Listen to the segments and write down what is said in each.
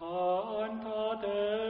Cantate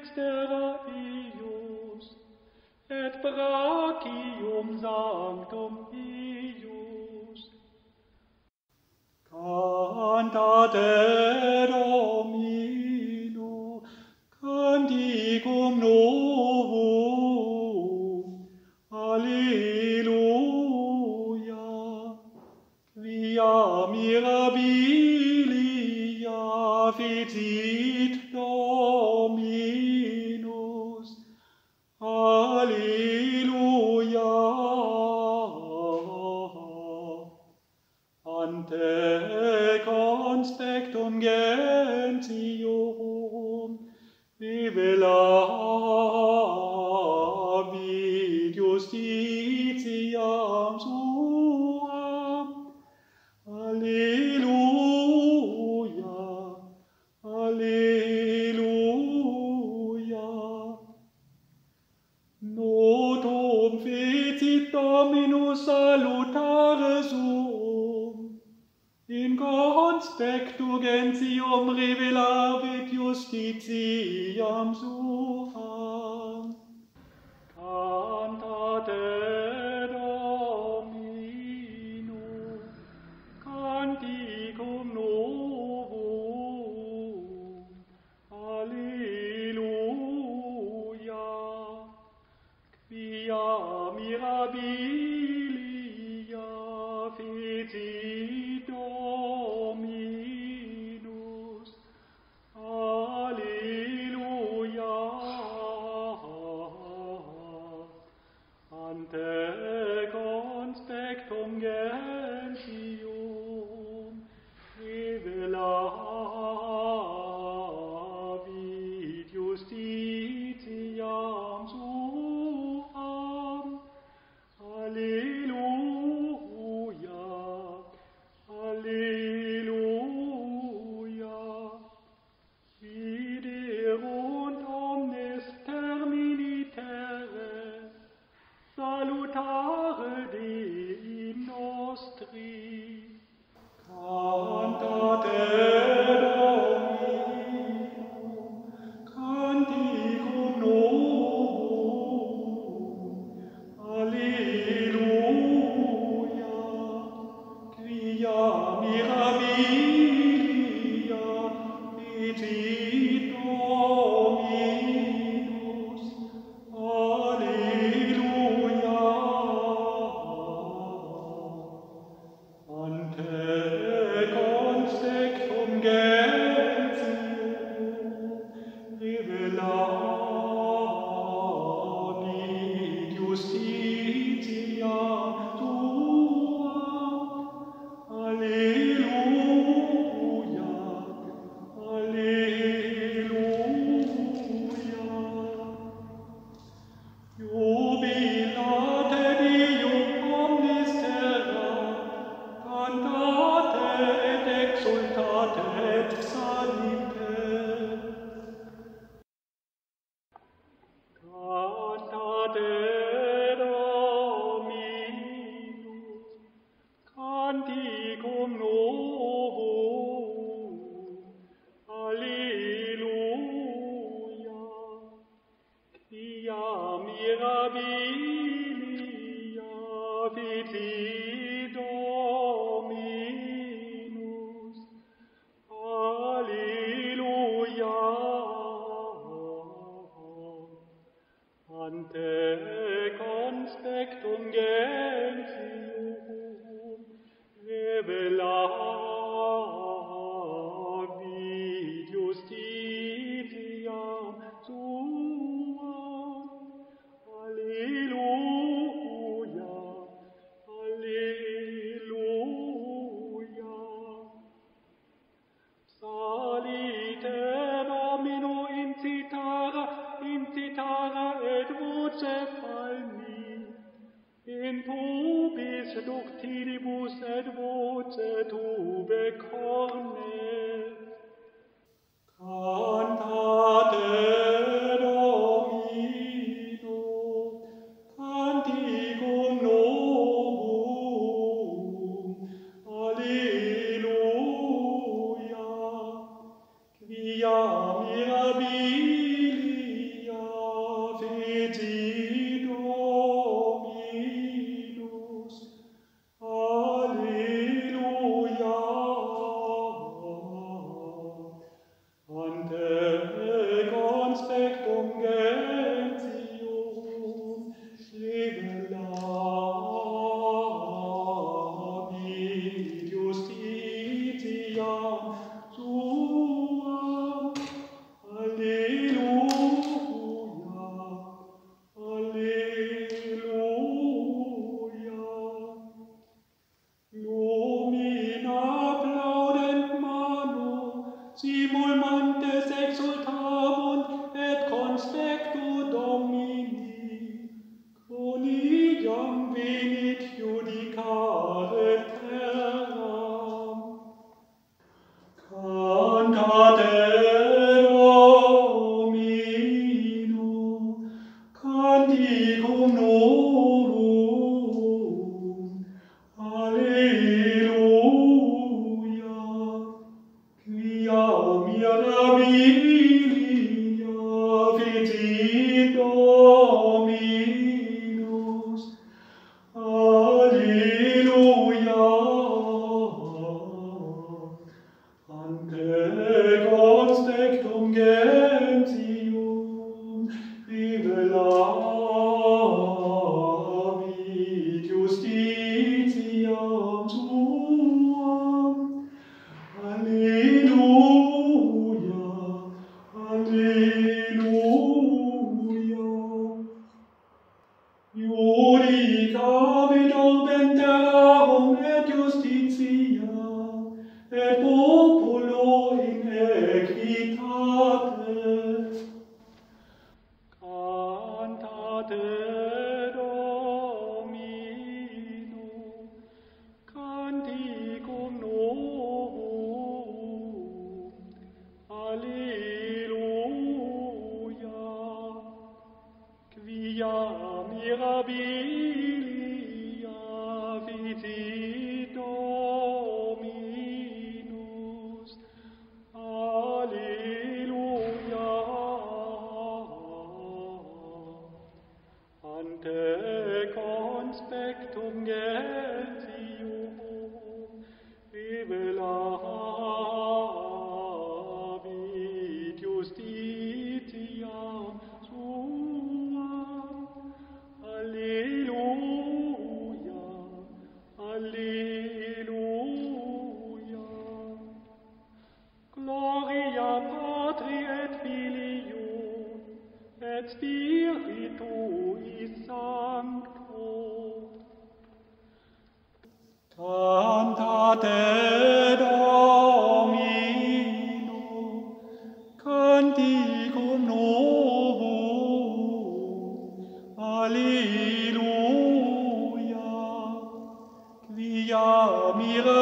dextera ius, et brachium sanctum ius. Cantate Domino, canticum novum, Alleluia, via mirabilis, sentium vive la vid justitiam suam. Alleluia alleluia. Notum fecit dominus spectu gentium revelavit justitiam sua. tu bekommen. Iuricam et obentem et justitia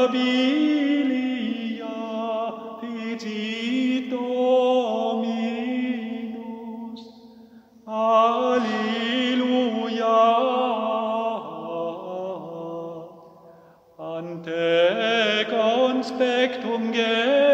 familia picito minus. Alleluia. Ante conspectum genus